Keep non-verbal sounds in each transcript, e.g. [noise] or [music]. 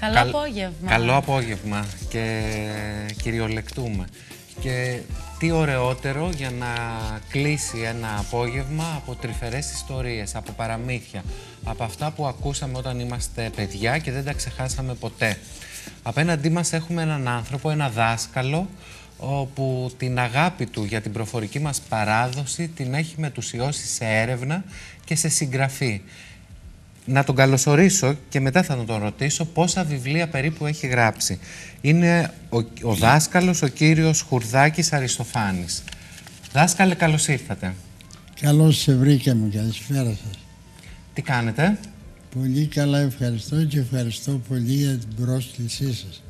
Καλό Καλ- απόγευμα. Καλό απόγευμα και κυριολεκτούμε. Και τι ωραιότερο για να κλείσει ένα απόγευμα από τρυφερές ιστορίες, από παραμύθια, από αυτά που ακούσαμε όταν είμαστε παιδιά και δεν τα ξεχάσαμε ποτέ. Απέναντί μας έχουμε έναν άνθρωπο, ένα δάσκαλο, όπου την αγάπη του για την προφορική μας παράδοση την έχει μετουσιώσει σε έρευνα και σε συγγραφή. Να τον καλωσορίσω και μετά θα τον ρωτήσω πόσα βιβλία περίπου έχει γράψει. Είναι ο, ο δάσκαλος, ο κύριος Χουρδάκης Αριστοφάνης. Δάσκαλε, καλώς ήρθατε. Καλώς σε βρήκαμε, καλησπέρα σας. Τι κάνετε; Πολύ καλά ευχαριστώ και ευχαριστώ πολύ για την πρόσκλησή σας.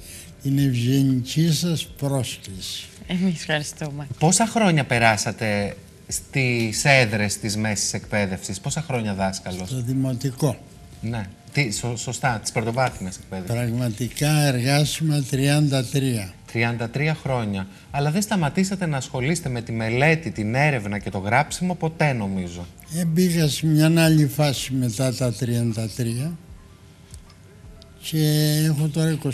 Είναι ευγενική σας πρόσκληση. Εμείς ευχαριστούμε. Πόσα χρόνια περάσατε στις έδρες της μέσης εκπαίδευσης, πόσα χρόνια δάσκαλος; Το δημοτικό. Ναι, τι, σω- σωστά, της πρωτοβάθμιας εκπαίδευσης. Πραγματικά εργάσιμα 33. 33 χρόνια. Αλλά δεν σταματήσατε να ασχολείστε με τη μελέτη, την έρευνα και το γράψιμο ποτέ νομίζω. Ε, μπήκα σε μια άλλη φάση μετά τα 33 και έχω τώρα 25-26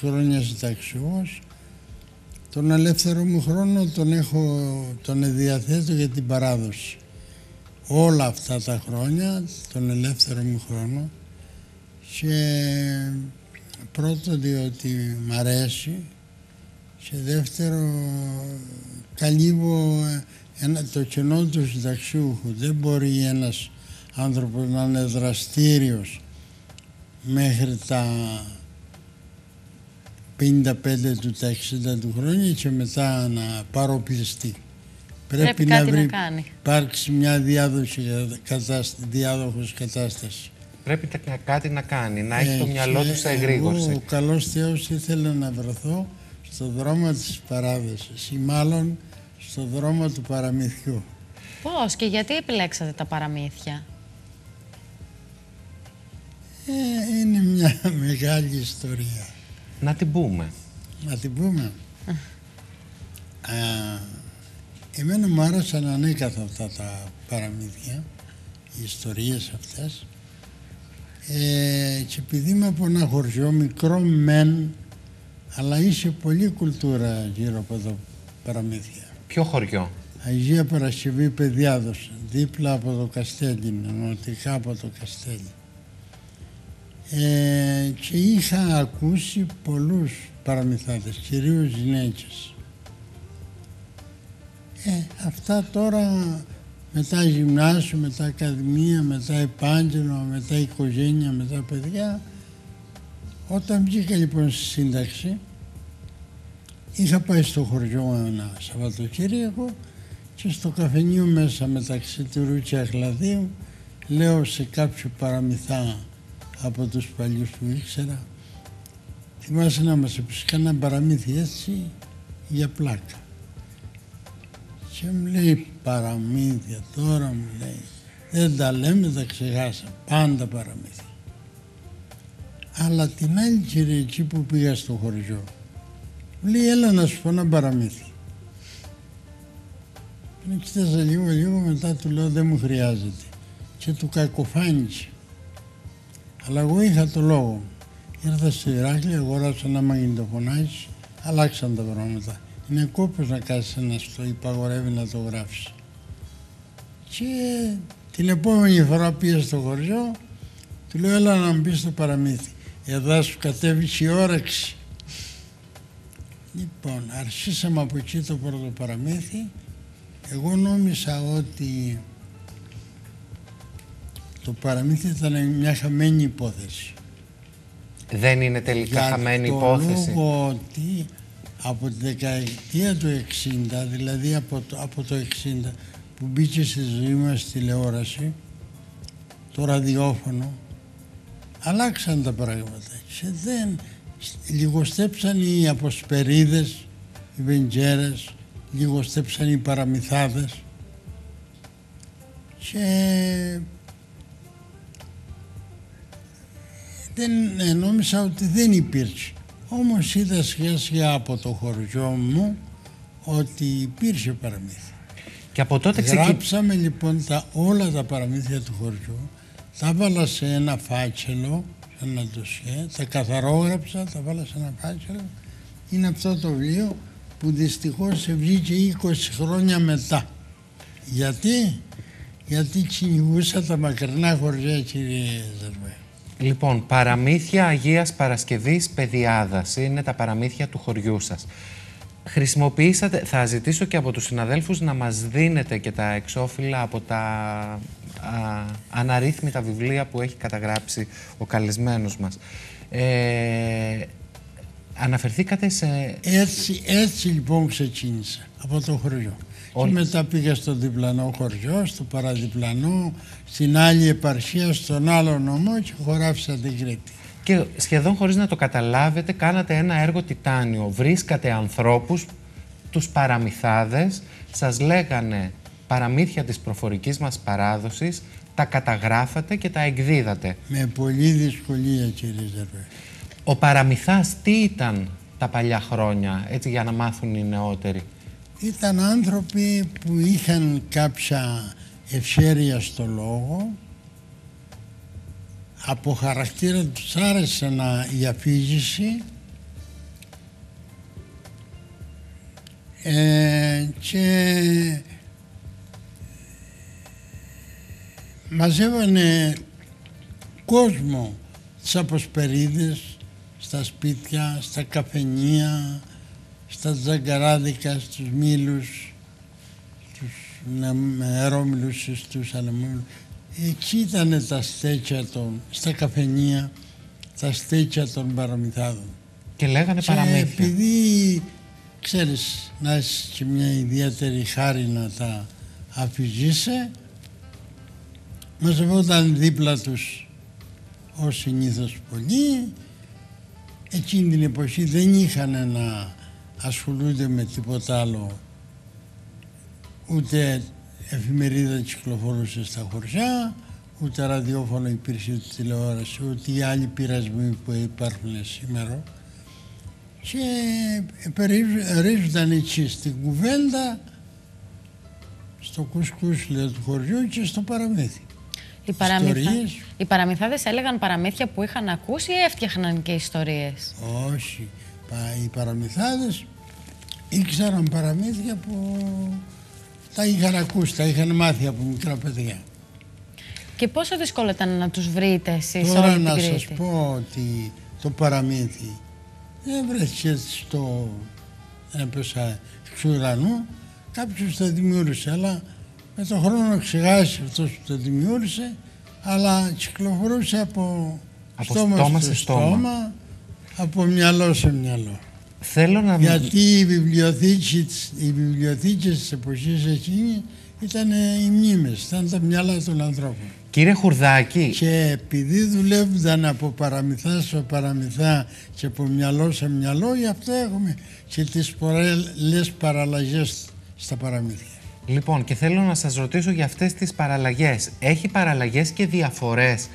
χρόνια συνταξιός. Τον ελεύθερο μου χρόνο τον έχω, τον διαθέτω για την παράδοση. Όλα αυτά τα χρόνια, τον ελεύθερο μου χρόνο και πρώτο διότι μ' αρέσει και δεύτερο καλύβω ένα, το κενό του συνταξιούχου. Δεν μπορεί ένας άνθρωπος να είναι δραστήριος μέχρι τα 55 του, τα 60 του χρόνια και μετά να παροπληστεί. Πρέπει κάτι να κάνει. υπάρξει μια διάδοση, κατάσταση, διάδοχος κατάστασης. Πρέπει τα- κάτι να κάνει, να έχει το Ε, μυαλό και του σε Εγώ, εγρήγορση. ο καλός Θεός ήθελε να βρεθώ στο δρόμο της παράδοσης ή μάλλον στο δρόμο του παραμυθιού. Πώς και γιατί επιλέξατε τα παραμύθια; Ε, είναι μια [laughs] μεγάλη ιστορία. Να την πούμε. Να την πούμε. Α, εμένα μου άρεσαν ανέκαθα αυτά τα παραμύθια, οι ιστορίες αυτές. Ε, και επειδή είμαι από ένα χωριό μικρό μεν, αλλά είσαι πολλή κουλτούρα γύρω από το παραμύθια. Ποιο χωριό; Αγία Παρασκευή Παιδιάδος, δίπλα από το Καστέλι, νοτικά από το Καστέλι. Ε, και είχα ακούσει πολλούς παραμυθάτες, κυρίως γυναίκες. Ε, αυτά τώρα μετά γυμνάσιο, μετά ακαδημία, μετά επάγγελμα, μετά οικογένεια, μετά παιδιά. Όταν βγήκα λοιπόν στη σύνταξη, είχα πάει στο χωριό ένα Σαββατοκύριακο και στο καφενείο μέσα μεταξύ του και Αχλαδίου λέω σε κάποιο παραμυθά από τους παλιούς που ήξερα θυμάσαι να μας έπεισε κανένα παραμύθι έτσι για πλάκα. Και μου λέει παραμύθια τώρα μου λέει δεν τα λέμε τα ξεχάσα πάντα παραμύθια. Αλλά την άλλη Κυριακή που πήγα στο χωριό μου λέει έλα να σου πω ένα παραμύθι. Με κοίταζα λίγο λίγο μετά του λέω δεν μου χρειάζεται. Και του κακοφάνησε. Αλλά εγώ είχα το λόγο μου. Ήρθα στη Ηράκλη, αγόρασα ένα μαγνητοφωνάκι, αλλάξαν τα πράγματα. Είναι κόπος να κάθεσαι να σου το υπαγορεύει να το γράψεις. Και την επόμενη φορά πήγα στο χωριό, του λέω έλα να μου πεις το παραμύθι. Εδώ σου κατέβηκε η όρεξη. Λοιπόν, αρχίσαμε από εκεί το πρώτο παραμύθι. Εγώ νόμισα ότι το παραμύθι ήταν μια χαμένη υπόθεση. Δεν είναι τελικά Για χαμένη το υπόθεση; λόγο ότι από τη δεκαετία του 60, δηλαδή από το, από το 60 που μπήκε στη ζωή μας τηλεόραση, το ραδιόφωνο, αλλάξαν τα πράγματα. Και δεν, λιγοστέψαν οι αποσπερίδες, οι βεντζέρες, λιγοστέψαν οι παραμυθάδες και δεν ε, νόμιζα ότι δεν υπήρξε. Όμως είδα σιγά σιγά από το χωριό μου ότι υπήρχε παραμύθι. Και από τότε ξεκινάει. Γράψαμε λοιπόν τα, όλα τα παραμύθια του χωριού, τα έβαλα σε ένα φάκελο, ένα ντοσιέ, τα καθαρόγραψα, τα βάλα σε ένα φάκελο. Είναι αυτό το βιβλίο που δυστυχώς βγήκε 20 χρόνια μετά. Γιατί, γιατί κυνηγούσα τα μακρινά χωριά κύριε Ζερβέ. Λοιπόν, παραμύθια Αγίας Παρασκευής Παιδιάδας είναι τα παραμύθια του χωριού σας. Χρησιμοποιήσατε, θα ζητήσω και από τους συναδέλφους να μας δίνετε και τα εξώφυλλα από τα α, αναρρύθμιτα βιβλία που έχει καταγράψει ο καλεσμένος μας. Ε, αναφερθήκατε σε... Έτσι, έτσι λοιπόν ξεκίνησα από το χωριό. Και μετά πήγα στο διπλανό χωριό, στο παραδιπλανό, στην άλλη επαρχία, στον άλλο νομό και χωράφησα την Κρήτη. Και σχεδόν χωρίς να το καταλάβετε, κάνατε ένα έργο τιτάνιο. Βρίσκατε ανθρώπους, τους παραμυθάδες, σας λέγανε παραμύθια της προφορικής μας παράδοσης, τα καταγράφατε και τα εκδίδατε. Με πολύ δυσκολία, κύριε Ζερβέ. Ο παραμυθάς τι ήταν τα παλιά χρόνια, έτσι για να μάθουν οι νεότεροι; Ήταν άνθρωποι που είχαν κάποια ευχέρεια στο λόγο, από χαρακτήρα τους άρεσε να, η αφήγηση. Ε, και μαζεύανε κόσμο στις αποσπερίδες, στα σπίτια, στα καφενεία, στα τζαγκαράδικα, στους μήλους, στους αερόμιλους, στους ανεμούλους. Εκεί ήταν τα στέκια των, στα καφενεία, τα στέκια των παραμυθάδων. Και λέγανε παραμύθια. επειδή, ξέρεις, να έχεις και μια ιδιαίτερη χάρη να τα αφηγήσει, μαζευόταν δίπλα τους ως συνήθως πολλοί. Εκείνη την εποχή δεν είχαν να ασχολούνται με τίποτα άλλο ούτε εφημερίδα κυκλοφορούσε στα χωριά, ούτε ραδιόφωνο υπήρχε ούτε τηλεόραση, ούτε οι άλλοι πειρασμοί που υπάρχουν σήμερα. Και περίζονταν εκεί στην κουβέντα, στο κουσκούς του χωριού και στο παραμύθι. Οι, παραμυθα... οι παραμυθάδες έλεγαν παραμύθια που είχαν ακούσει ή έφτιαχναν και ιστορίες; Όχι. Οι παραμυθάδες ήξεραν παραμύθια που τα είχαν ακούσει, τα είχαν μάθει από μικρά παιδιά. Και πόσο δύσκολο ήταν να τους βρείτε εσείς Τώρα όλη την να Κρήτη; σας πω ότι το παραμύθι δεν βρέθηκε στο έπεσα εξ ουρανού, κάποιος το δημιούργησε, αλλά με τον χρόνο ξεχάσει αυτός που το δημιούργησε, αλλά κυκλοφορούσε από, Από στόμα, στόμα στο σε στόμα. Από μυαλό σε μυαλό. Θέλω να... Γιατί η βιβλιοθήκη, οι βιβλιοθήκες της εποχής εκείνη ήταν οι μνήμες, ήταν τα μυαλά των ανθρώπων. Κύριε Χουρδάκη, Και επειδή δουλεύονταν από παραμυθά σε παραμυθά και από μυαλό σε μυαλό, γι' αυτό έχουμε και τις πολλές παραλλαγές στα παραμύθια. λοιπόν, και θέλω να σας ρωτήσω για αυτές τις παραλλαγές. Έχει παραλλαγές και διαφορές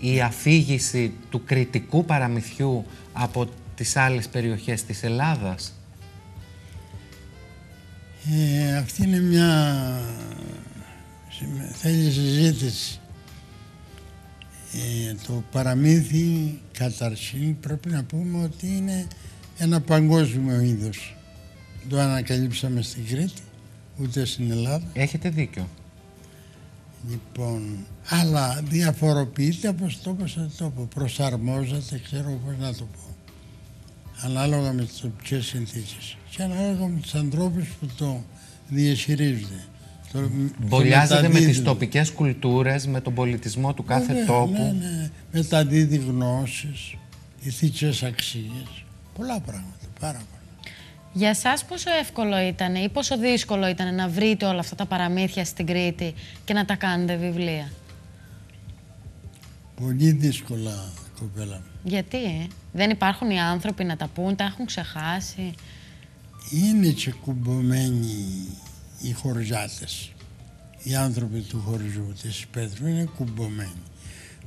η αφήγηση του κριτικού παραμυθιού από τις άλλες περιοχές της Ελλάδας; Ε, αυτή είναι μια... θέλει συζήτηση. Ε, το παραμύθι καταρχήν πρέπει να πούμε ότι είναι ένα παγκόσμιο είδος. Δεν το ανακαλύψαμε στην Κρήτη, ούτε στην Ελλάδα. Έχετε δίκιο. Λοιπόν, αλλά διαφοροποιείται από τόπο σε τόπο. Προσαρμόζεται, ξέρω πώς να το πω. Ανάλογα με τις τοπικές συνθήκες και ανάλογα με τους ανθρώπους που το διαχειρίζονται. Το, το Μπολιάζεται με τις μεταδίδουν. τοπικές κουλτούρες, με τον πολιτισμό του κάθε Βέβαια, τόπου. Ναι, ναι. Μεταδίδει γνώσεις, ηθικές αξίες, πολλά πράγματα, πάρα πολλά. Για σας πόσο εύκολο ήταν ή πόσο δύσκολο ήταν να βρείτε όλα αυτά τα παραμύθια στην Κρήτη και να τα κάνετε βιβλία; Πολύ δύσκολα, κοπέλα μου. Γιατί, ε; δεν υπάρχουν οι άνθρωποι να τα πούν, τα έχουν ξεχάσει; είναι και κουμπωμένοι οι χωριάτες. Οι άνθρωποι του χωριού της Πέτρου είναι κουμπωμένοι.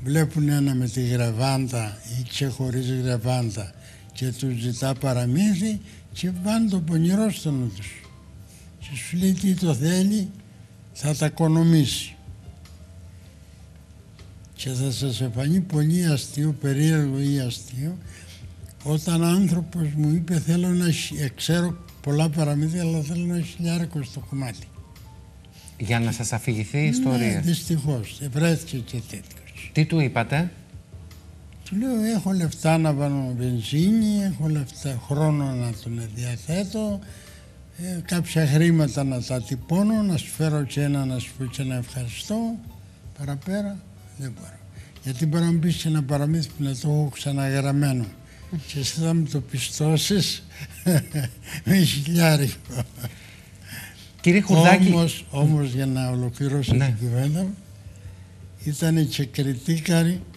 Βλέπουν ένα με τη γραβάντα ή και χωρίς γραβάντα και τους ζητά παραμύθι και πάνε το πονηρό στο νου τους. Και σου λέει τι το θέλει, θα τα οικονομήσει. Και θα σας εφανεί πολύ αστείο, περίεργο ή αστείο, όταν άνθρωπος μου είπε θέλω να ε, ξέρω πολλά παραμύθια, αλλά θέλω ένα χιλιάρικο στο κομμάτι. Για να σας αφηγηθεί η ιστορία. Ναι, δυστυχώς. Βρέθηκε και τέτοιος. Τι του είπατε; Του λέω έχω λεφτά να βάλω βενζίνη, έχω λεφτά χρόνο να τον διαθέτω, ε, κάποια χρήματα να τα τυπώνω, να σου φέρω και ένα να σου πω και ένα ευχαριστώ. Παραπέρα δεν μπορώ. Γιατί μπορεί να μπει σε ένα παραμύθι που να το έχω ξαναγραμμένο. και εσύ θα μου το πιστώσεις [laughs] με χιλιάρικο. Κύριε Χουρδάκη... Όμως, όμως για να ολοκληρώσω Ναι. την κουβέντα μου, ήταν και κριτήκαρη που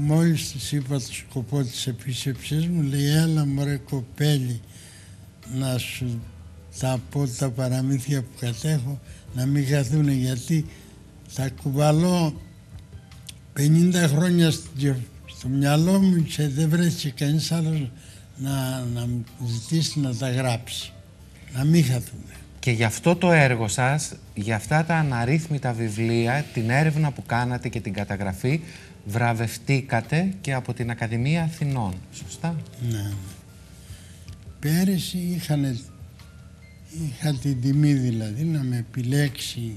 μόλις της είπα το σκοπό της επίσκεψής μου, λέει έλα μωρέ κοπέλι να σου τα πω τα παραμύθια που κατέχω να μην χαθούν γιατί τα κουβαλώ 50 χρόνια στο, στο μυαλό μου και δεν βρέθηκε κανείς άλλος να, να μου ζητήσει να τα γράψει. Να μην χαθούν. Και γι' αυτό το έργο σας, για αυτά τα αναρρύθμιτα βιβλία, την έρευνα που κάνατε και την καταγραφή, βραβευτήκατε και από την Ακαδημία Αθηνών. Σωστά; Ναι, ναι. Πέρυσι είχαν, είχα την τιμή δηλαδή να με επιλέξει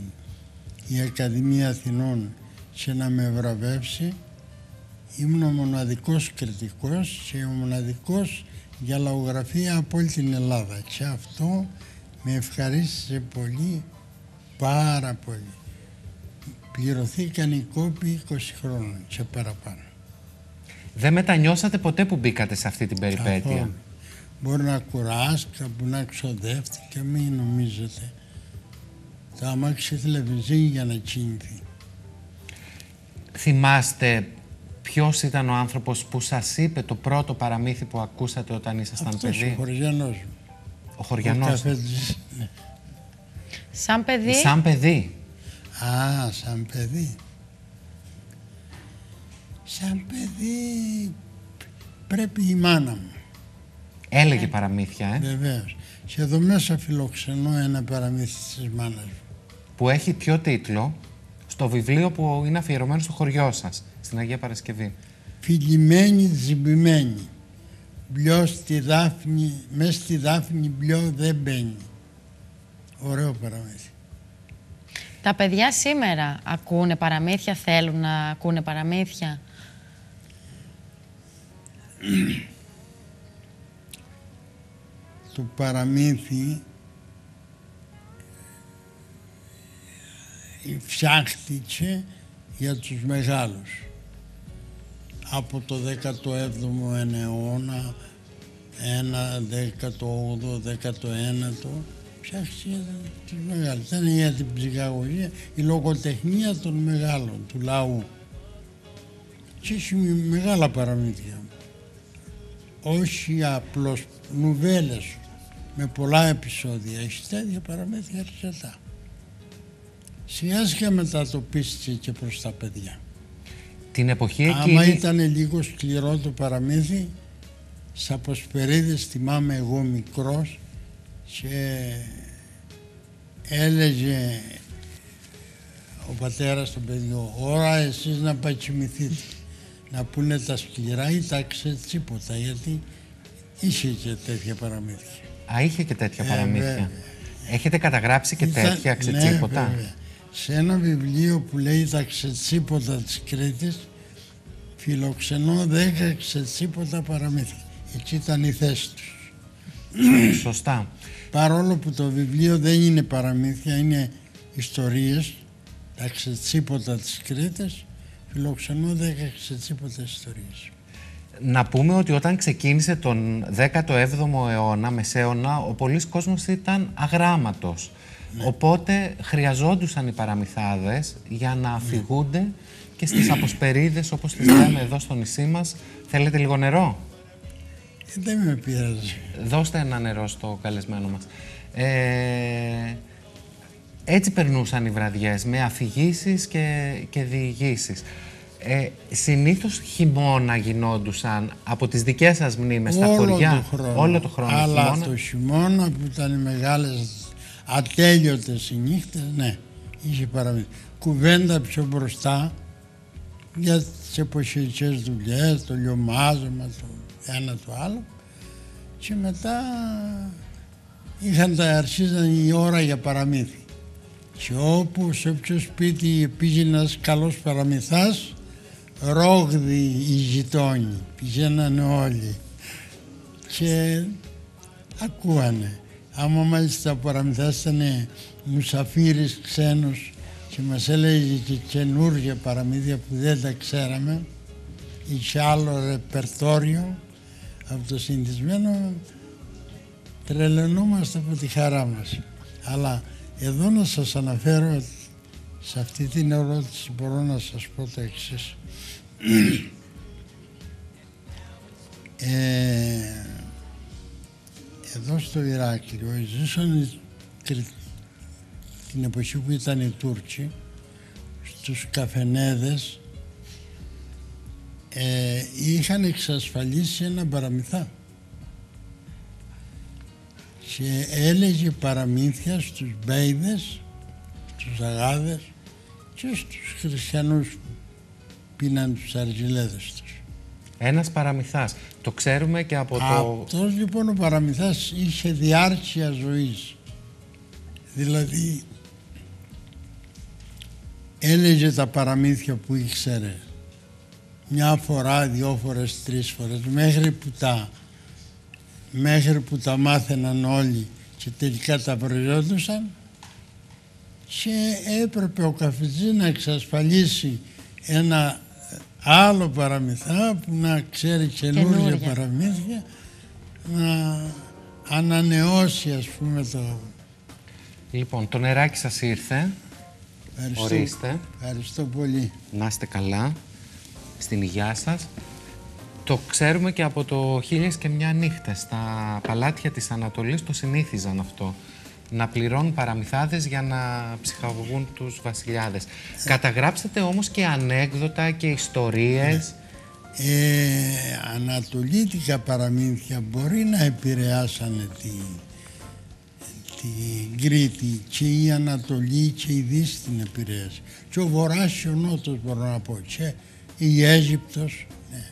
η Ακαδημία Αθηνών και να με βραβεύσει. Ήμουν ο μοναδικός κριτικός και ο μοναδικός για λαογραφία από όλη την Ελλάδα. Και αυτό με ευχαρίστησε πολύ, πάρα πολύ. Πληρωθήκαν οι κόποι 20 χρόνων και παραπάνω. Δεν μετανιώσατε ποτέ που μπήκατε σε αυτή την περιπέτεια; Καθόλου. Μπορεί να κουράστηκα, που να ξοδεύτηκα, μην νομίζετε. Το αμάξι ήθελε βενζίνη για να κινηθεί. Θυμάστε ποιος ήταν ο άνθρωπος που σας είπε το πρώτο παραμύθι που ακούσατε όταν ήσασταν Αυτός ο παιδί. χωριανός μου. Ο Ο Χωριανός. καφέτης. Ναι. Σαν παιδί, Σαν παιδί. Α, σαν παιδί. Σαν παιδί πρέπει η μάνα μου, Έλεγε παραμύθια, ε, βεβαίως. Και εδώ μέσα φιλοξενώ ένα παραμύθι της μάνας μου. που έχει ποιο τίτλο στο βιβλίο που είναι αφιερωμένο στο χωριό σας, στην Αγία Παρασκευή. Φιλημένη, ζυμπημένη. Μπλιό στη δάφνη, μες στη δάφνη μπλιό δεν μπαίνει. Ωραίο παραμύθι. Τα παιδιά σήμερα ακούνε παραμύθια, θέλουν να ακούνε παραμύθια; Το παραμύθι φτιάχτηκε για τους μεγάλους. Από το 17ο αιώνα, ένα 18ο, 19ο, φτιάχτηκε για τους μεγάλους. Ήταν για την ψυχαγωγία, η λογοτεχνία των μεγάλων, του λαού. Και έχει μεγάλα παραμύθια. Όχι απλώς νουβέλες με πολλά επεισόδια. Έχει τέτοια παραμύθια αρκετά. Σιγά σιγά μετατοπίστηκε και προς τα παιδιά. Την εποχή Άμα εκείνη... ήταν λίγο σκληρό το παραμύθι, στα Ποσπερίδες θυμάμαι εγώ μικρός και έλεγε ο πατέρας τον παιδιό «Ώρα εσείς να πάει κοιμηθείτε». Να πούνε τα σκληρά ή τα ξετσίποτα, γιατί είχε και τέτοια παραμύθια. Α, είχε και τέτοια Ε, παραμύθια. βέβαια. Έχετε καταγράψει και Ήταν- τέτοια ξετσίποτα. Ναι, βέβαια. Σε ένα βιβλίο που λέει «Τα ξετσίποτα της Κρήτης» φιλοξενώ 10 ξετσίποτα παραμύθια. Εκεί ήταν η θέση τους. Σωστά. Παρόλο που το βιβλίο δεν είναι παραμύθια, είναι ιστορίες, τα ξετσίποτα της Κρήτης, φιλοξενώ 10 ξετσίποτα ιστορίες. Να πούμε ότι όταν ξεκίνησε τον 17ο αιώνα, μεσαίωνα, ο πολλής κόσμος ήταν αγράμματος. Ναι. Οπότε χρειαζόντουσαν οι παραμυθάδες για να αφηγούνται και στις αποσπερίδες όπως τις λέμε εδώ στο νησί μας. Θέλετε λίγο νερό; Ε, δεν με πειράζει. Δώστε ένα νερό στο καλεσμένο μας. Ε, έτσι περνούσαν οι βραδιές, με αφηγήσεις και, και διηγήσεις. Ε, συνήθως χειμώνα γινόντουσαν από τις δικές σας μνήμες στα Όλο χωριά; το χρόνο. Όλο το χρόνο. Αλλά χειμώνα; το χειμώνα που ήταν οι μεγάλες ατέλειωτες οι νύχτες, ναι, είχε παραμύθι. Κουβέντα πιο μπροστά, για τις εποχικές δουλειές, το λιωμάζωμα, το ένα το άλλο και μετά είχαν τα αρχίζαν η ώρα για παραμύθι. Και όπου σε όποιο σπίτι πήγε ένας καλός παραμυθάς, ρόγδι οι γειτόνι, πηγαίνανε όλοι και ακούανε. Άμα μάλιστα ο παραμυθάς ήταν μουσαφίρης ξένος και μας έλεγε και καινούργια παραμύθια που δεν τα ξέραμε ή και άλλο ρεπερτόριο από το συνηθισμένο τρελαινόμαστε από τη χαρά μας. Αλλά εδώ να σας αναφέρω σε αυτή την ερώτηση μπορώ να σας πω το εξής. [clears throat] ε, εδώ στο Ηράκλειο ζούσαν την εποχή που ήταν οι Τούρκοι στους καφενέδες ε, είχαν εξασφαλίσει ένα παραμυθά και έλεγε παραμύθια στους μπέιδες, στους αγάδες και στους χριστιανούς που πίναν τους αργιλέδες τους. Ένας παραμυθάς. Το ξέρουμε και από το... Αυτός λοιπόν ο παραμυθάς είχε διάρκεια ζωής. Δηλαδή έλεγε τα παραμύθια που ήξερε μια φορά, δυο φορές, τρεις φορές μέχρι που τα, μέχρι που τα μάθαιναν όλοι και τελικά τα προϊόντουσαν και έπρεπε ο καφετζής να εξασφαλίσει ένα άλλο παραμυθά που να ξέρει καινούργια παραμύθια να ανανεώσει ας πούμε το... Λοιπόν, το νεράκι σας ήρθε. Ευχαριστώ. Ορίστε. Ευχαριστώ πολύ. Να είστε καλά. Στην υγειά σας. Το ξέρουμε και από το χίλιες και μια νύχτες. Στα παλάτια της Ανατολής το συνήθιζαν αυτό. Να πληρώνουν παραμυθάδες για να ψυχαγωγούν τους βασιλιάδες. Καταγράψατε όμως και ανέκδοτα και ιστορίες. Ε, ανατολίτικα παραμύθια μπορεί να επηρεάσανε τη, την Κρήτη και η Ανατολή και η Δύση την επηρέασε. Και ο Βορράς και ο Νότος μπορώ να πω και η Αίγυπτος ναι.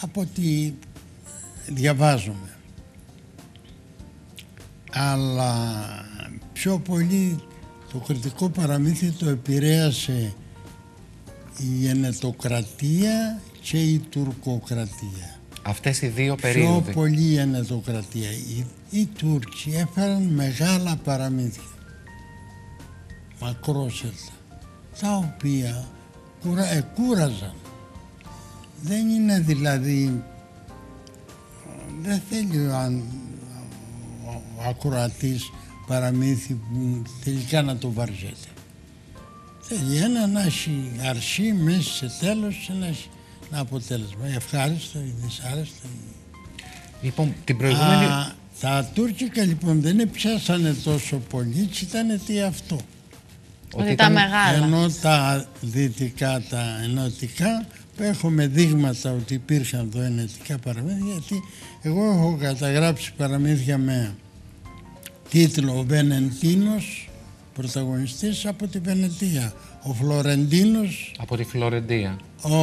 από ό,τι διαβάζουμε. Αλλά πιο πολύ το κριτικό παραμύθι το επηρέασε η ενετοκρατία και η τουρκοκρατία. Αυτές οι δύο περίοδοι. Πιο πολύ η ενετοκρατία. Οι, οι Τούρκοι έφεραν μεγάλα παραμύθια. Μακρόσερτα. Τα οποία κουρα, εκούραζαν. Δεν είναι δηλαδή... Δεν θέλει ο, ο, ο ακροατής παραμύθι που τελικά να το βαρζέται. Θέλει ένα να έχει αρχή, μέση σε τέλος και να έχει ένα αποτέλεσμα. Ευχάριστο ή δυσάρεστο. Λοιπόν, την προηγούμενη... Α, τα Τούρκικα λοιπόν δεν έπιασανε τόσο πολύ και ήταν τι αυτό. Ότι, τα μεγάλα. Ενώ τα δυτικά, τα ενωτικά, που έχουμε δείγματα ότι υπήρχαν εδώ ενωτικά παραμύθια, γιατί εγώ έχω καταγράψει παραμύθια με τίτλο «Ο Βενεντίνος», πρωταγωνιστής από τη Βενετία. Ο Φλωρεντίνος. Από τη Φλωρεντία. Ο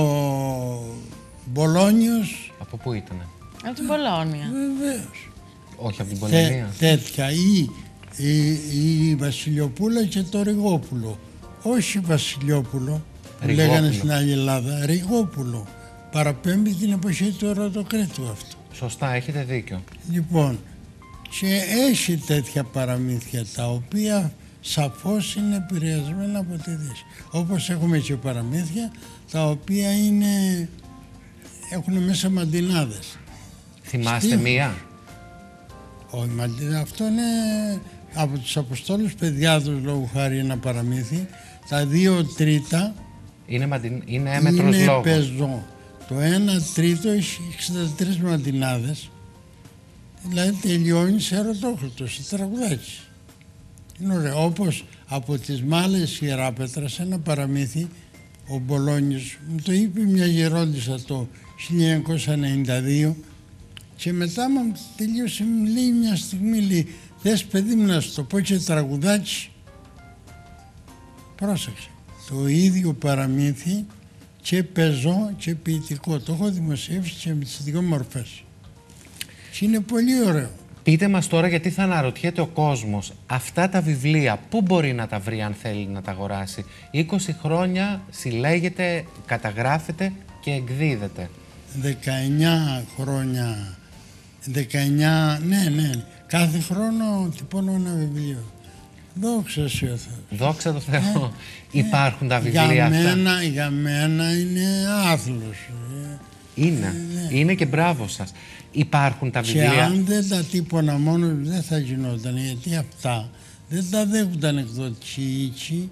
Μπολόνιος. Από πού ήτανε; Από την Πολώνια. Βεβαίως. Όχι, από την Τε, Πολωνία. τέτοια. Ή η, η Βασιλιοπούλα και το Ριγόπουλο. Όχι Βασιλιόπουλο, που Ριγόπουλο. λέγανε στην άλλη Ελλάδα. Ριγόπουλο. Παραπέμπει την εποχή του Ερωτοκρίτου αυτό. Σωστά, έχετε δίκιο. Λοιπόν, και έχει τέτοια παραμύθια τα οποία σαφώς είναι επηρεασμένα από τη Δύση. Όπως έχουμε και παραμύθια τα οποία είναι, έχουν μέσα μαντινάδες. Θυμάστε Στίχο. μία; Όχι, μαντινά, αυτό είναι από τους Αποστόλους Παιδιάδους λόγου χάρη ένα παραμύθι. Τα δύο τρίτα Είναι, μαντιν... είναι έμετρος είναι λόγος. πεζό. Το ένα τρίτο έχει 63 μαντινάδες. Δηλαδή τελειώνει σε ερωτόκριτο, σε τραγουδάκι. Είναι ωραίο. Όπως από τις Μάλες Ιεράπετρας ένα παραμύθι ο Μπολόνιος μου το είπε μια γερόντισσα το 1992 και μετά μου τελείωσε μου λέει μια στιγμή λέει δες παιδί μου να σου το πω και τραγουδάκι πρόσεξε το ίδιο παραμύθι και πεζό και ποιητικό. Το έχω δημοσιεύσει και με τις δύο μορφές. Και είναι πολύ ωραίο. Πείτε μας τώρα γιατί θα αναρωτιέται ο κόσμος αυτά τα βιβλία πού μπορεί να τα βρει αν θέλει να τα αγοράσει. 20 χρόνια συλλέγεται, καταγράφεται και εκδίδεται. 19 χρόνια, 19, ναι, ναι, κάθε χρόνο τυπώνω ένα βιβλίο. Δόξα σε ο Θεός. Δόξα τω Θεώ. Υπάρχουν τα Ε, Για βιβλία αυτά. μένα, για μένα είναι άθλος. ε. Είναι. Είναι και μπράβο σας. Υπάρχουν τα Και βιβλία. αν δεν τα τύπωνα μόνο δεν θα γινόταν γιατί αυτά δεν τα δέχονταν εκδοτικοί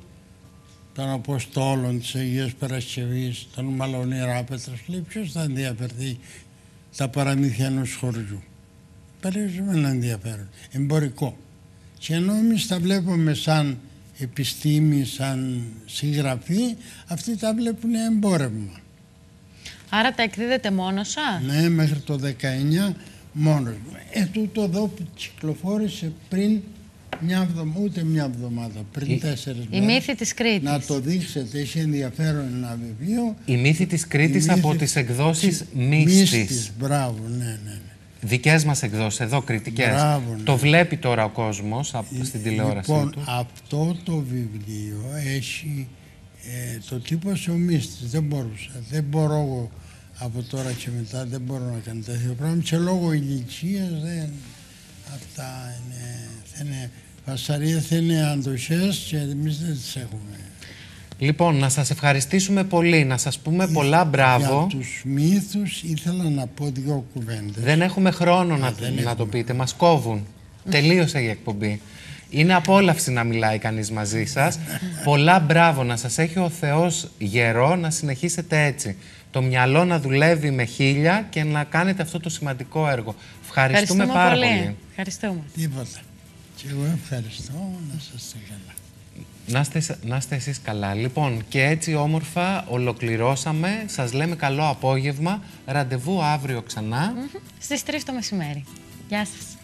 των Αποστόλων της Αγίας Παρασκευής, των Μαλωνή Ράπετρας. Λέει ποιος θα ενδιαφερθεί τα παραμύθια ενός χωριού; Περισσότερο ενδιαφέρον. Εμπορικό. Και ενώ εμείς τα βλέπουμε σαν επιστήμη, σαν συγγραφή, αυτοί τα βλέπουν εμπόρευμα. Άρα τα εκδίδετε μόνος σας; Ναι, μέχρι το 19 μόνος μου. Ε, τούτο εδώ που κυκλοφόρησε πριν μια εβδομάδα, ούτε μια εβδομάδα, πριν Η- τέσσερις Η μέρες. μύθη της Κρήτης. Να το δείξετε, έχει ενδιαφέρον ένα βιβλίο. Η μύθη της Κρήτης Η μύθη- από τις εκδόσεις Μύστης, Μύστης. μπράβο, ναι, ναι. Ναι. Δικές μας εκδόσεις, εδώ κριτικές. Μπράβο, ναι. Το βλέπει τώρα ο κόσμος απ- στην τηλεόρασή Λοιπόν, του. αυτό το βιβλίο έχει ε, το τύπος ο Μύστης. Δεν μπορούσα. Δεν μπορώ εγώ από τώρα και μετά, δεν μπορώ να κάνω τέτοιο πράγμα και λόγω ηλικίας δεν... Αυτά είναι, θα είναι φασαρία, θα είναι αντοχές και εμείς δεν τις έχουμε. Λοιπόν, να σας ευχαριστήσουμε πολύ, να σας πούμε πολλά μπράβο. Για τους μύθους ήθελα να πω δύο κουβέντες. Δεν έχουμε χρόνο να, δεν να το έχουμε. πείτε, μας κόβουν. Τελείωσε η εκπομπή. Είναι απόλαυση να μιλάει κανείς μαζί σας. πολλά μπράβο, να σας έχει ο Θεός γερό, να συνεχίσετε έτσι. Το μυαλό να δουλεύει με χίλια και να κάνετε αυτό το σημαντικό έργο. Ευχαριστούμε, πάρα πολύ. Ευχαριστούμε. Τίποτα. Και εγώ ευχαριστώ να σας είστε καλά. Να είστε, να είστε εσείς καλά. Λοιπόν, και έτσι όμορφα ολοκληρώσαμε. Σας λέμε καλό απόγευμα. Ραντεβού αύριο ξανά. Στις 3 το μεσημέρι. Γεια σας.